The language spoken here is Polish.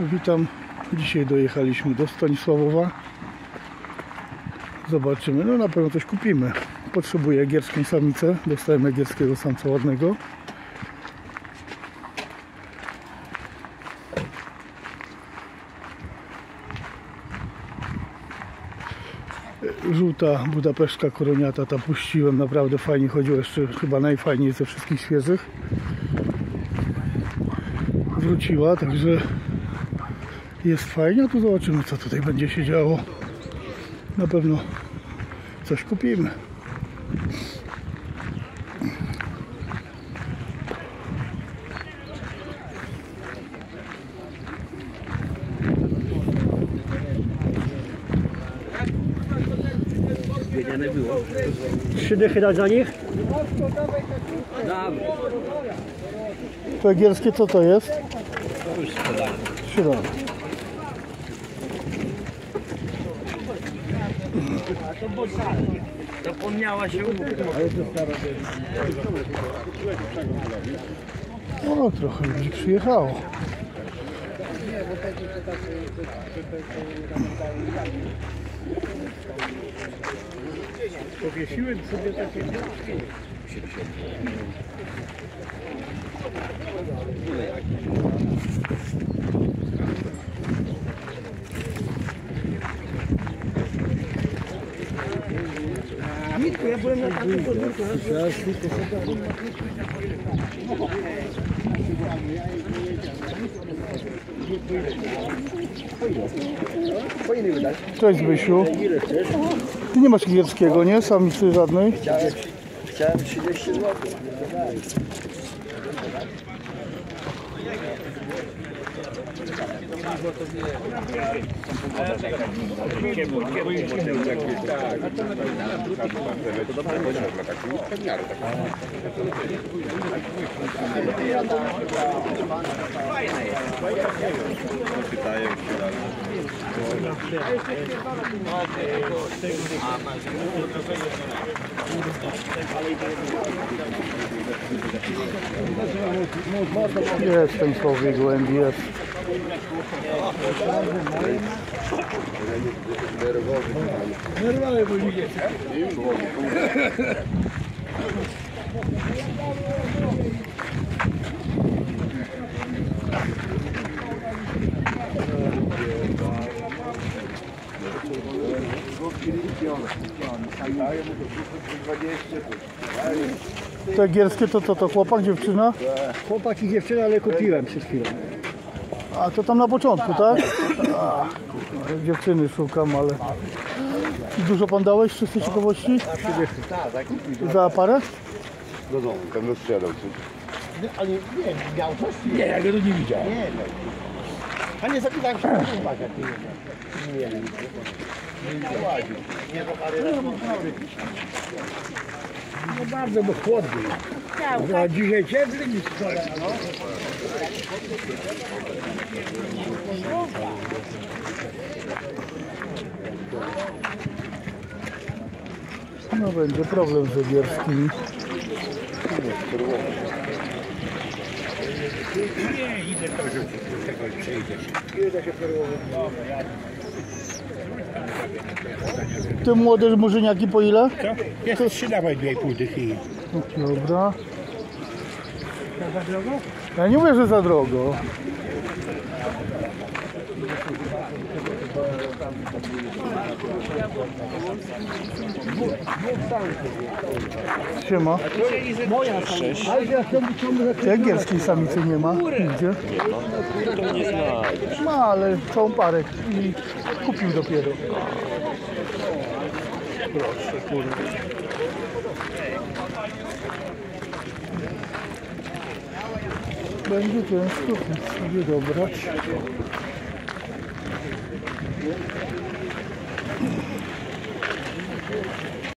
Witam. Dzisiaj dojechaliśmy do Stanisławowa. Zobaczymy. No na pewno coś kupimy. Potrzebuję gierską samicę. Dostałem egierskiego samca ładnego. Żółta budapeszka koroniata ta puściłem. Naprawdę fajnie chodziła. Jeszcze chyba najfajniej ze wszystkich świeżych. Wróciła, także jest fajnie, tu zobaczymy co tutaj będzie się działo. Na pewno coś kupimy. Wiedziane było. Trzy dychy dać za nich? Dobra. To egierskie co to jest? Trzy razy. Zapomniała się. O, trochę ludzi przyjechało. Powiesiłem sobie takie Ja byłem na takim podwórku. Cześć Zbysiu. Ty nie masz egierskiego, nie? Samicy żadnej? Chciałem, chciałem 30 zł. Jest ten słowie głębi, jest. To egierskie to co to, chłopak, dziewczyna? Chłopak i dziewczyna, ale kupiłem przed chwilą. A to tam na początku, tak? A, dziewczyny szukam, ale... Dużo pan dałeś, czysto ciekawości? Za parę? No no, pewno sprzedał. Ale nie, miał coś? Nie, ja go nie widziałem. Nie, A nie zapytałem się, jaki jest. Nie wiem. No bardzo, bo chłodny. No, a dzisiaj ciepły niż wczoraj. No. No będzie problem z. Nie, idę to rzucić, tego przejdę się. Idę się perłowo. Ty młode murzyniaki po ile? Co? Jest trzy dawaj dwie i pół dychy. Dobra. Ja nie mówię, że za drogo. Siema. Moja sześć. Ale ja ciągle ciągle Ty Egierskiej samicy nie ma? Znajdziesz. Ma, ale całą parę i kupił dopiero. Proszę, kurde. Będzie ciężko sobie dobrać.